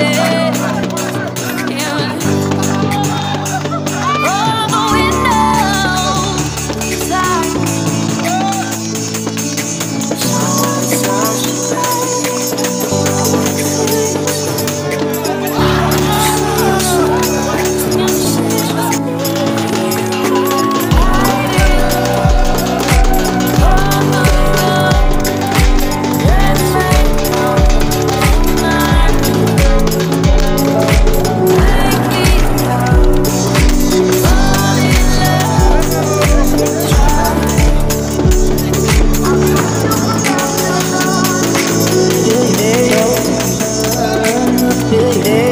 yeah. yeah.